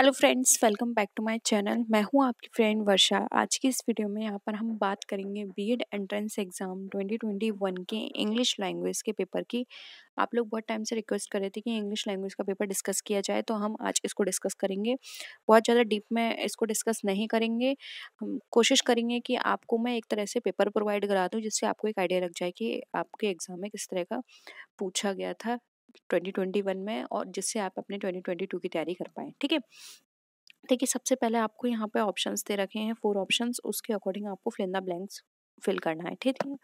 Hello friends welcome back to my channel मैं हूँ आपकी फ्रेंड वर्षा। आज की इस वीडियो में यहाँ पर हम बात करेंगे बीएड एंट्रेंस एग्ज़ाम 2021 के इंग्लिश लैंग्वेज के पेपर की। आप लोग बहुत टाइम से रिक्वेस्ट कर रहे थे कि इंग्लिश लैंग्वेज का पेपर डिस्कस किया जाए तो हम आज इसको डिस्कस करेंगे। बहुत ज़्यादा डीप में इसको डिस्कस नहीं करेंगे। हम कोशिश करेंगे कि आपको मैं एक तरह से पेपर प्रोवाइड करा दूँ, जिससे आपको एक आइडिया लग जाए कि आपके एग्ज़ाम में किस तरह का पूछा गया था। 2021 में और जिससे आप अपने 2022 की तैयारी कर पाएँ, ठीक है? देखिए, सबसे पहले आपको यहाँ पे ऑप्शंस दे रखे हैं फोर ऑप्शंस उसके अकॉर्डिंग आपको फिल द ब्लैंक्स फिल करना है, ठीक है?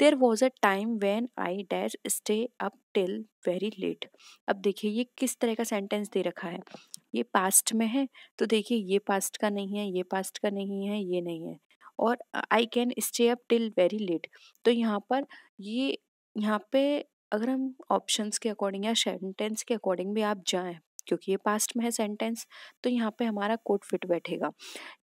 There was a time when I dash stay up till very late अब देखिए, ये किस तरह का सेंटेंस दे रखा है? ये पास्ट में है तो देखिए, ये पास्ट का नहीं है, ये पास्ट का नहीं है, ये नहीं है। और I can stay up till very late तो यहाँ पर ये, यहाँ पे अगर हम ऑप्शंस के अकॉर्डिंग या सेंटेंस के अकॉर्डिंग भी आप जाएँ, क्योंकि ये पास्ट में है सेंटेंस तो यहाँ पे हमारा कोड फिट बैठेगा।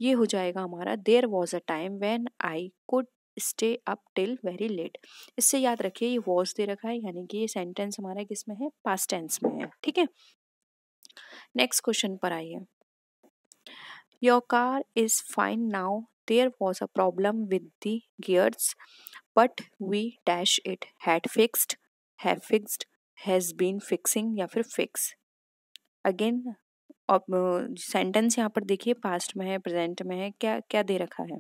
ये हो जाएगा हमारा there was a time when I could stay up till very late इससे याद रखिए, ये वॉज़ दे रखा है, यानी कि ये सेंटेंस हमारा किसमें है? पास्ट टेंस में है, ठीक है? नेक्स्ट क्वेश्चन पर आइए। Your car is fine now there was a problem with the gears but we dash it had fixed have fixed has been fixing या फिर फिक्स अगेन सेंटेंस यहाँ पर देखिए पास्ट में है प्रेजेंट में है, क्या क्या दे रखा है?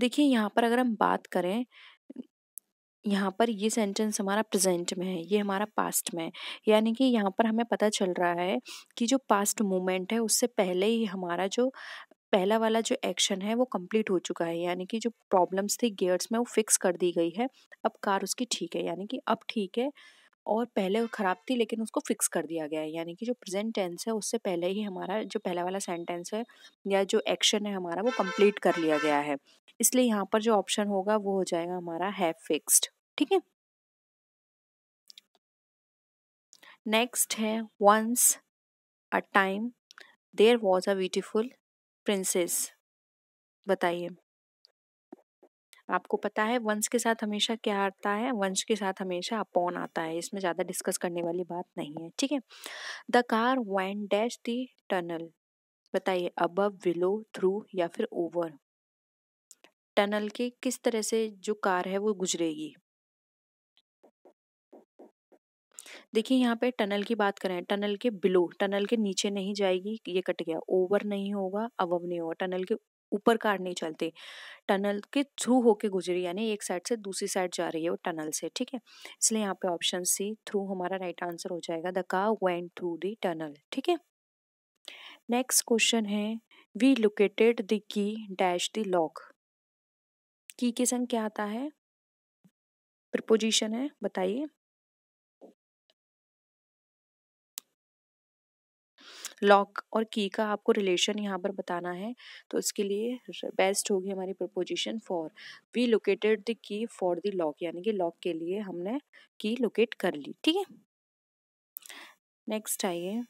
देखिए, यहाँ पर अगर हम बात करें, यहाँ पर ये सेंटेंस हमारा प्रेजेंट में है, ये हमारा पास्ट में है। यानी कि यहाँ पर हमें पता चल रहा है कि जो पास्ट मोमेंट है, उससे पहले ही हमारा जो पहला वाला जो एक्शन है वो कंप्लीट हो चुका है, यानी कि जो प्रॉब्लम्स थी गियर्स में वो फिक्स कर दी गई है। अब कार उसकी ठीक है, यानी कि अब ठीक है और पहले ख़राब थी लेकिन उसको फिक्स कर दिया गया है, यानी कि जो प्रेजेंट टेंस है उससे पहले ही हमारा जो पहला वाला सेंटेंस है या जो एक्शन है हमारा वो कंप्लीट कर लिया गया है। इसलिए यहाँ पर जो ऑप्शन होगा वो हो जाएगा हमारा है फिक्स्ड ठीक है? नेक्स्ट है once a time there was a beautiful princess बताइए। आपको पता है वंश के साथ हमेशा क्या आता है? वंश के साथ हमेशा अपॉन आता है, इसमें ज़्यादा डिस्कस करने वाली बात नहीं है, ठीक है? The car van dash the tunnel, बताइए अबव विलो थ्रू या फिर ओवर टनल के किस तरह से जो कार है वो गुजरेगी? देखिए, यहाँ पे टनल की बात करें, टनल के बिलो, टनल के नीचे नहीं जाएगी, ये कट गया। ओवर नहीं होगा अवव नहीं होगा। टनल के ऊपर कार नहीं चलते। टनल के थ्रू होके गुजरी, यानी एक साइड से दूसरी साइड जा रही है वो टनल से, ठीक है? इसलिए यहाँ पे ऑप्शन सी, थ्रू हमारा राइट आंसर हो जाएगा, the car went through the tunnel, ठीक है? नेक्स्ट क्वेश्चन है, we located the key dash the lock. Key के संग क्या आता है? प्रपोजिशन है, बताइए। लॉक और की का आपको रिलेशन यहाँ पर बताना है तो इसके लिए बेस्ट होगी हमारी proposition for, we located the key for the lock, यानी कि लॉक के लिए हमने की लोकेट कर ली, ठीक है? नेक्स्ट आइए,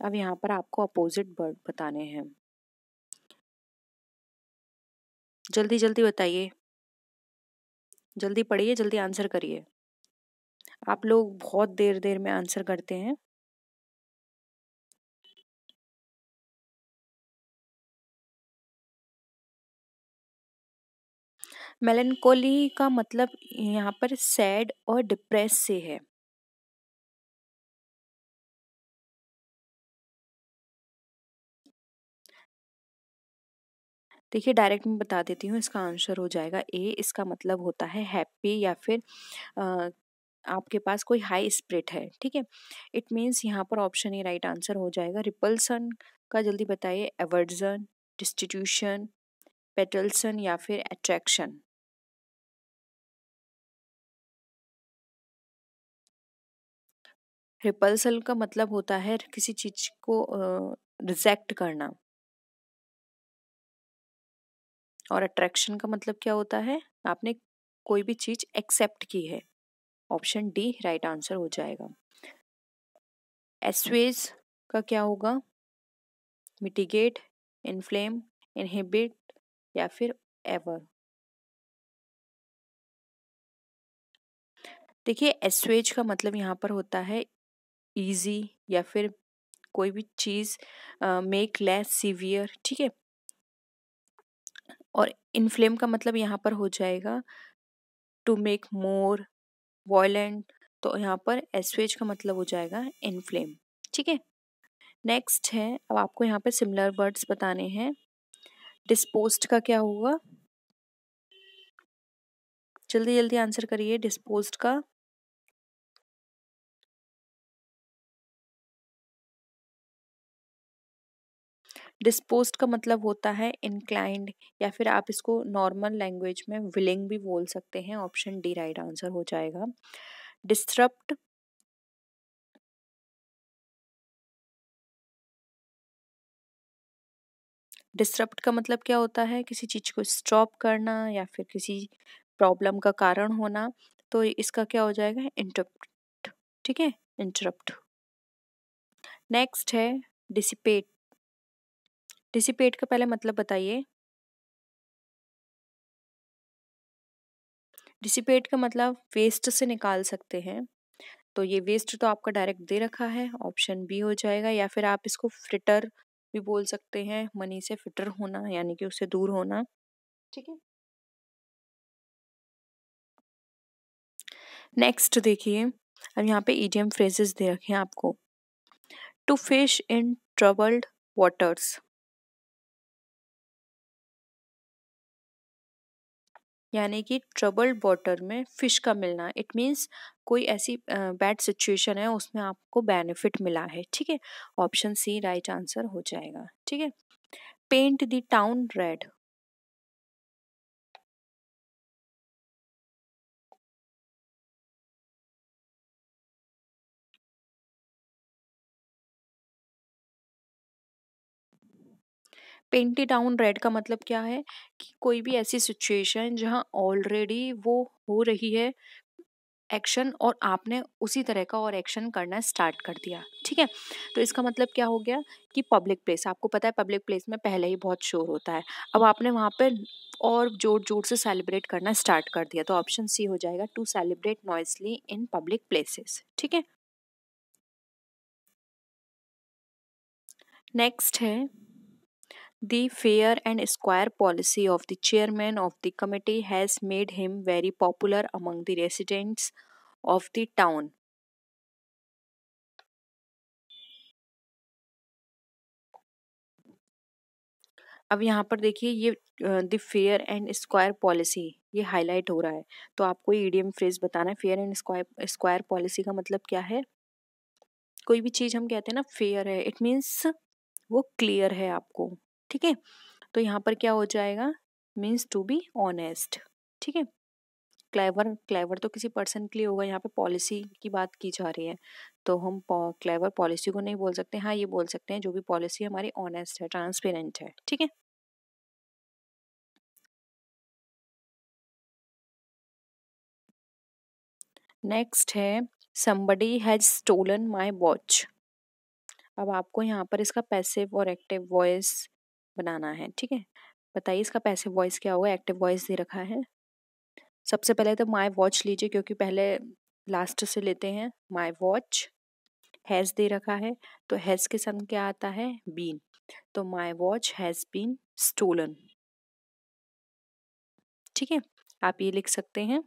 अब यहाँ पर आपको अपोजिट वर्ड बताने हैं। जल्दी जल्दी बताइए। जल्दी पढ़िए, जल्दी आंसर करिए। आप लोग बहुत देर देर में आंसर करते हैं। मेलनकोली का मतलब यहाँ पर सैड और डिप्रेस से है। देखिए डायरेक्ट मैं बता देती हूँ इसका आंसर हो जाएगा ए। इसका मतलब होता है हैप्पी या फिर आ, आपके पास कोई हाई स्प्रिट है ठीक है? इट मीन्स यहाँ पर ऑप्शन ए राइट आंसर हो जाएगा। रिपल्सन का जल्दी बताइए एवर्जन डिस्टीट्यूशन पेटल्सन या फिर अट्रैक्शन। रिपल्सल का मतलब होता है किसी चीज़ को रिजेक्ट करना। और अट्रैक्शन का मतलब क्या होता है? आपने कोई भी चीज़ एक्सेप्ट की है। ऑप्शन डी, राइट आंसर हो जाएगा। एसवेज का क्या होगा? मिटिगेट, इनफ्लेम, इनहिबिट या फिर एवर। देखिए, एसवेज का मतलब यहाँ पर होता है इजी या फिर कोई भी चीज़ मेक लेस सीवियर ठीक है? और इनफ्लेम का मतलब यहाँ पर हो जाएगा टू मेक मोर वॉयलेंट तो यहाँ पर एसवेज का मतलब हो जाएगा इनफ्लेम ठीक है? नेक्स्ट है, अब आपको यहाँ पे सिमिलर वर्ड्स बताने हैं। डिस्पोस्ट का क्या होगा? जल्दी जल्दी आंसर करिए डिस्पोज्ड का। डिस्पोज्ड का मतलब होता है इनक्लाइंड या फिर आप इसको नॉर्मल लैंग्वेज में विलिंग भी बोल सकते हैं ऑप्शन डी राइट आंसर हो जाएगा। डिस्ट्रप्ट डिस्टरप्ट का मतलब क्या होता है? किसी चीज़ को स्टॉप करना या फिर किसी प्रॉब्लम का कारण होना तो इसका क्या हो जाएगा? इंटरप्ट ठीक है? इंटरप्ट नेक्स्ट है डिसिपेट डिसिपेट का पहले मतलब बताइए। डिसिपेट का मतलब वेस्ट से निकाल सकते हैं। तो ये वेस्ट तो आपका डायरेक्ट दे रखा है, ऑप्शन बी हो जाएगा या फिर आप इसको फ्रिटर भी बोल सकते हैं, मनी से फिटर होना यानी कि उससे दूर होना, ठीक है? नेक्स्ट देखिए, अब यहाँ पे ईडियम फ्रेजेस दे रखे हैं आपको। To fish in troubled waters. यानी कि ट्रबल्ड वाटर में फ़िश का मिलना। इट मीन्स कोई ऐसी बैड सिचुएशन है, उसमें आपको बेनिफिट मिला है, ठीक है? ऑप्शन सी राइट आंसर हो जाएगा, ठीक है? Paint the town red paint the town red का मतलब क्या है? कि कोई भी ऐसी सिचुएशन जहाँ ऑलरेडी वो हो रही है एक्शन और आपने उसी तरह का और एक्शन करना स्टार्ट कर दिया, ठीक है? तो इसका मतलब क्या हो गया कि पब्लिक प्लेस आपको पता है पब्लिक प्लेस में पहले ही बहुत शोर होता है। अब आपने वहाँ पर और ज़ोर ज़ोर से सेलिब्रेट करना स्टार्ट कर दिया तो ऑप्शन सी हो जाएगा to celebrate noisily in public places ठीक है? नेक्स्ट है The fair and square policy of the chairman of the committee has made him very popular among the residents of the town. अब यहाँ पर देखिए ये the fair and square policy ये highlight हो रहा है। तो आपको ईडीएम फ्रेज बताना है fair and square square policy का मतलब क्या है? कोई भी चीज़ हम कहते हैं ना फेयर है इट मीन्स वो क्लियर है आपको। ठीक है? तो यहाँ पर क्या हो जाएगा? मीन्स टू बी ऑनेस्ट ठीक है? क्लेवर क्लेवर तो किसी पर्सन के लिए होगा, यहाँ पे पॉलिसी की बात की जा रही है। तो हम क्लेवर पॉलिसी को नहीं बोल सकते। हाँ ये बोल सकते हैं, जो भी पॉलिसी हमारी ऑनेस्ट है ट्रांसपेरेंट है, ठीक है? नेक्स्ट है, somebody has stolen my watch अब आपको यहाँ पर इसका पैसिव और एक्टिव वॉइस बनाना है, ठीक है? बताइए इसका पैसिव वॉइस क्या होगा एक्टिव वॉइस दे रखा है। सबसे पहले तो माई वॉच लीजिए, क्योंकि पहले लास्ट से लेते हैं। माई वॉच हैज़ दे रखा है। तो हैज़ के संग क्या आता है? बीन तो my watch has been stolen ठीक है? आप ये लिख सकते हैं।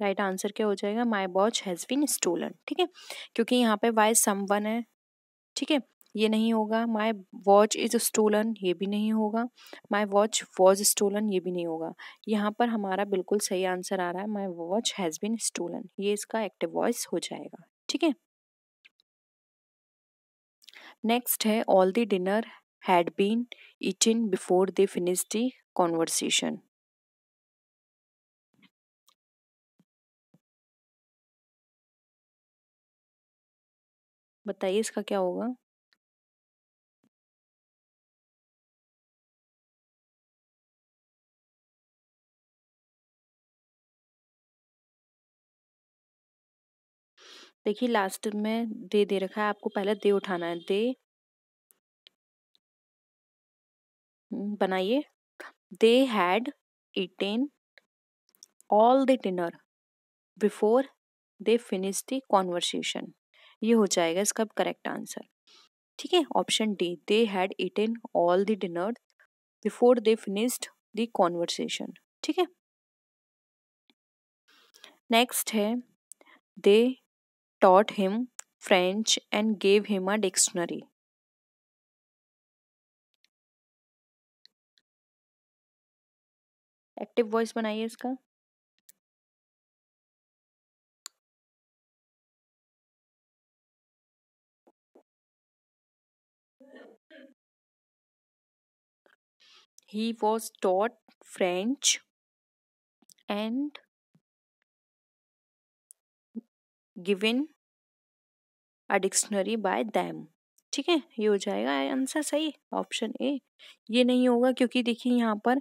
राइट आंसर क्या हो जाएगा? My watch has been stolen, ठीक है? क्योंकि यहाँ पे वाई सम वन है, ठीक है? ये नहीं होगा। माई वॉच इज़ स्टोलन, ये भी नहीं होगा। माई वॉच वॉज़ स्टोलन, ये भी नहीं होगा। यहाँ पर हमारा बिल्कुल सही आंसर आ रहा है my watch has been stolen. ये इसका एक्टिव वॉइस हो जाएगा, ठीक है? नेक्स्ट है all the dinner had been eaten before they finish the conversation बताइए इसका क्या होगा? देखिए, लास्ट में दे दे रखा है, आपको पहले दे उठाना है। दे हम्म, बनाइए। They had eaten all the dinner before they finish the conversation. ये हो जाएगा इसका करेक्ट आंसर ठीक है? Option D they had eaten all the dinner before they finished the conversation ठीक है? नेक्स्ट है they taught him French and gave him a dictionary active voice बनाइए इसका। He was taught French and given a dictionary by them. ठीक है? ये हो जाएगा आंसर सही? ऑप्शन ए ये नहीं होगा क्योंकि देखिए यहाँ पर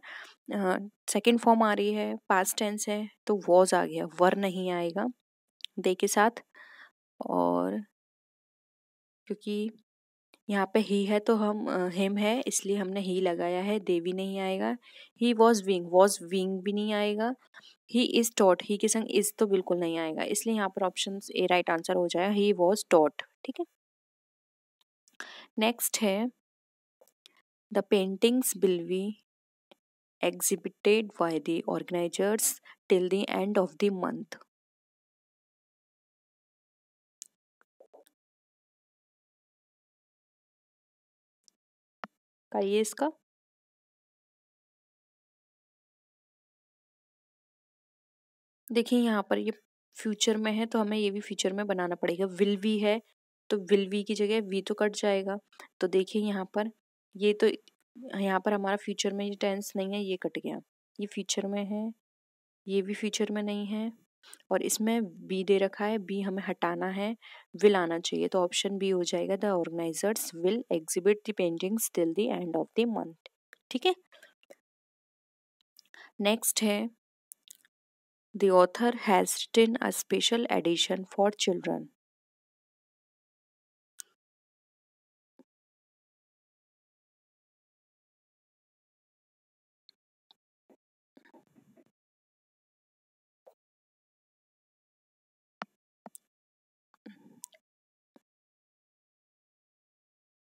सेकंड फॉर्म आ रही है पास्ट टेंस है तो वॉज़ आ गया। वर नहीं आएगा। दे के साथ और क्योंकि यहाँ पे ही है तो हम हिम है, इसलिए हमने ही लगाया है दे भी नहीं आएगा। He was being was being भी नहीं आएगा। ही इज़ टॉट ही के संग इज़ तो बिल्कुल नहीं आएगा, इसलिए यहाँ पर ऑप्शन ए राइट आंसर हो जाएगा। ही वॉज़ टॉट ठीक है? नेक्स्ट है the paintings will be exhibited by the organizers till the end of the month करिए इसका देखिए, यहाँ पर ये फ्यूचर में है तो हमें ये भी फ्यूचर में बनाना पड़ेगा। विल वी है तो विल वी की जगह वी तो कट जाएगा। तो देखिए, यहाँ पर ये तो यहाँ पर हमारा फ्यूचर में ये टेंस नहीं है, ये कट गया। ये फ्यूचर में है, ये भी फ्यूचर में नहीं है। और इसमें बी दे रखा है, बी हमें हटाना है, विल आना चाहिए तो ऑप्शन बी हो जाएगा the organisers will exhibit the paintings till the end of the month, ठीक है? नेक्स्ट है, the author has written a special edition for children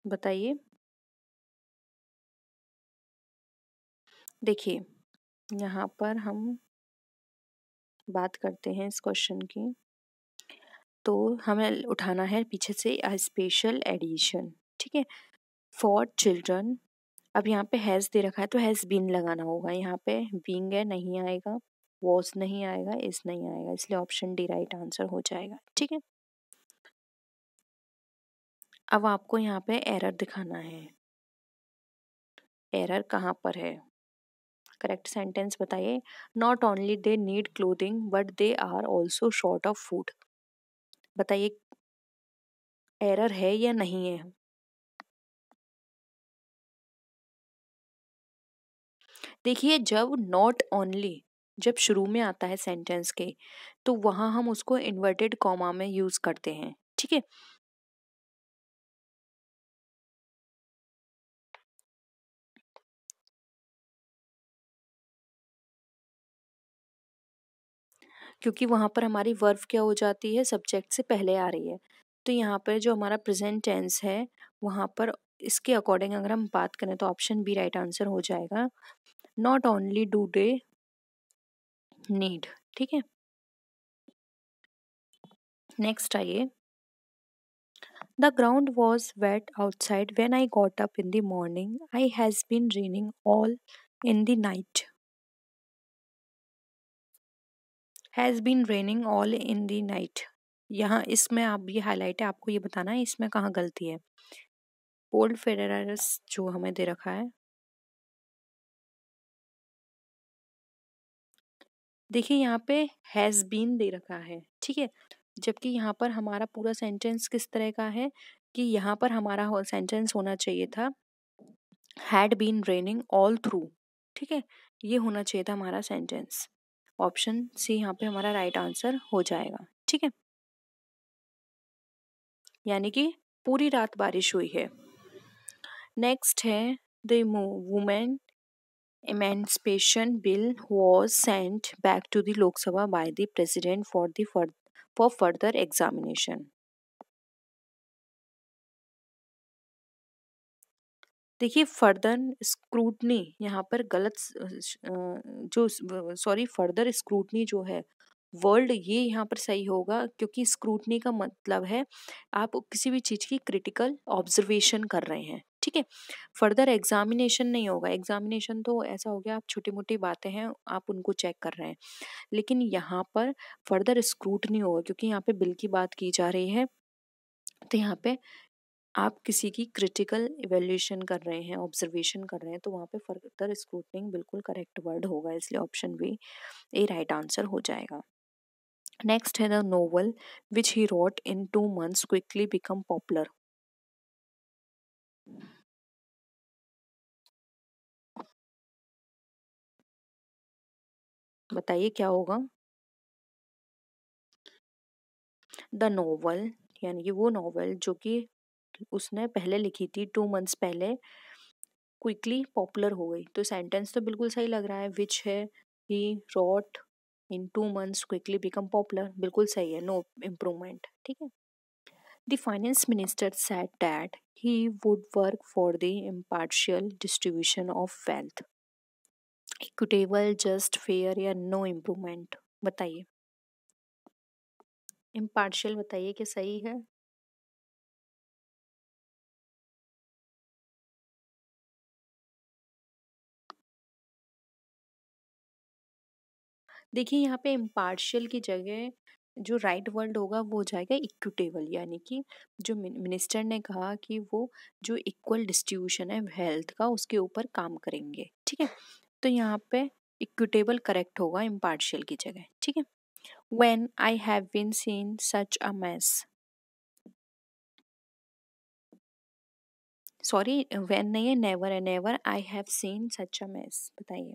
बताइए। देखिए, यहाँ पर हम बात करते हैं इस क्वेश्चन की। तो हमें उठाना है पीछे से स्पेशल एडिशन ठीक है? फॉर चिल्ड्रन अब यहाँ पे हैज़ दे रखा है तो हैज़ बीन लगाना होगा। यहाँ पे बींग है, नहीं आएगा वॉज़ नहीं आएगा इस नहीं आएगा, इसलिए ऑप्शन डी राइट आंसर हो जाएगा, ठीक है? अब आपको यहाँ पे एरर दिखाना है। एरर कहाँ पर है? करेक्ट सेंटेंस बताइए। Not only they need clothing, but they are also short of food. बताइए, एरर है या नहीं है? देखिए, जब नॉट ओनली जब शुरू में आता है सेंटेंस के तो वहाँ हम उसको इन्वर्टेड कॉमा में यूज़ करते हैं, ठीक है? क्योंकि वहाँ पर हमारी वर्व क्या हो जाती है, सब्जेक्ट से पहले आ रही है। तो यहाँ पर जो हमारा प्रेजेंट टेंस है, वहाँ पर इसके अकॉर्डिंग अगर हम बात करें तो ऑप्शन बी राइट आंसर हो जाएगा। Not only do they need, ठीक है? नेक्स्ट आइए। The ground was wet outside when I got up in the morning. I has been raining all in the night. Has been raining all in the night यहाँ इसमें आप ये highlight है, आपको ये बताना है इसमें कहाँ गलती है। ओल्ड फेडरस जो हमें दे रखा है। देखिए यहाँ पे हैज़ बीन दे रखा है, ठीक है? जबकि यहाँ पर हमारा पूरा सेंटेंस किस तरह का है कि यहाँ पर हमारा सेंटेंस होना चाहिए था had been raining all through ठीक है? ये होना चाहिए था हमारा सेंटेंस ऑप्शन सी यहाँ पे हमारा राइट right आंसर हो जाएगा। ठीक है? यानी कि पूरी रात बारिश हुई है। नेक्स्ट है the women emancipation bill was sent back to the Lok Sabha by the president for the for further examination देखिए फर्दर स्क्रूटनी यहाँ पर गलत जो सॉरी फर्दर स्क्रूटनी जो है वर्ल्ड ये यहाँ पर सही होगा, क्योंकि स्क्रूटनी का मतलब है, आप किसी भी चीज़ की क्रिटिकल ऑब्जर्वेशन कर रहे हैं, ठीक है? फर्दर एग्जामिनेशन नहीं होगा एग्जामिनेशन तो ऐसा हो गया, आप छोटी मोटी बातें हैं, आप उनको चेक कर रहे हैं, लेकिन यहाँ पर फर्दर स्क्रूटनी होगा, क्योंकि यहाँ पे बिल की बात की जा रही है तो यहाँ पे आप किसी की क्रिटिकल इवेल्यूशन कर रहे हैं ऑब्जर्वेशन कर रहे हैं तो वहाँ पे फर्दर स्क्रूटनिंग बिल्कुल करेक्ट वर्ड होगा, इसलिए option B A right answer हो जाएगा। नेक्स्ट है the novel which he wrote in two months quickly become popular बताइए क्या होगा? द नोवेल यानी कि वो नॉवल जो कि उसने पहले लिखी थी टू मंथ्स पहले क्विकली पॉपुलर हो गई। तो सेंटेंस तो बिल्कुल सही लग रहा है विच है he wrote in two months quickly become popular बिल्कुल सही है नो इम्प्रूवमेंट ठीक है? The finance minister set that he would work for the impartial distribution of wealth equitable just fair या नो इम्प्रूवमेंट बताइए। इम्पार्शियल बताइए कि सही है? देखिए, यहाँ पे इम्पार्शियल की जगह जो राइट वर्ड होगा, वो हो जाएगा इक्विटेबल यानी कि जो मिनिस्टर ने कहा कि वो जो इक्वल डिस्ट्रीब्यूशन है हेल्थ का, उसके ऊपर काम करेंगे, ठीक है? तो यहाँ पे इक्विटेबल करेक्ट होगा इम्पार्शियल की जगह, ठीक है? When I have been seen such a mess sorry when नहीं है नेवर है never I have seen such a mess बताइए।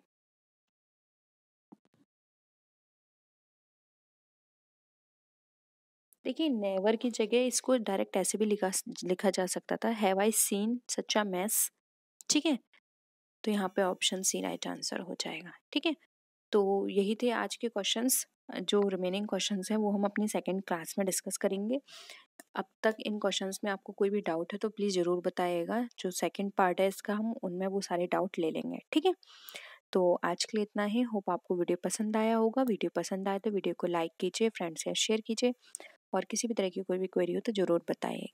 देखिए, नेवर की जगह इसको डायरेक्ट ऐसे भी लिखा लिखा जा सकता था, have I seen such a mess? ठीक है? तो यहाँ पे ऑप्शन सी राइट आंसर हो जाएगा, ठीक है? तो यही थे आज के क्वेश्चंस, जो रिमेनिंग क्वेश्चंस हैं, वो हम अपनी सेकंड क्लास में डिस्कस करेंगे। अब तक इन क्वेश्चंस में आपको कोई भी डाउट है तो प्लीज़ ज़रूर बताइएगा, जो सेकंड पार्ट है इसका हम, उनमें वो सारे डाउट ले लेंगे, ठीक है? तो आज के लिए इतना ही, होप आपको वीडियो पसंद आया होगा, वीडियो पसंद आए तो वीडियो को लाइक कीजिए, फ्रेंड्स से शेयर कीजिए। और किसी भी तरह की कोई भी क्वेरी हो तो ज़रूर बताइए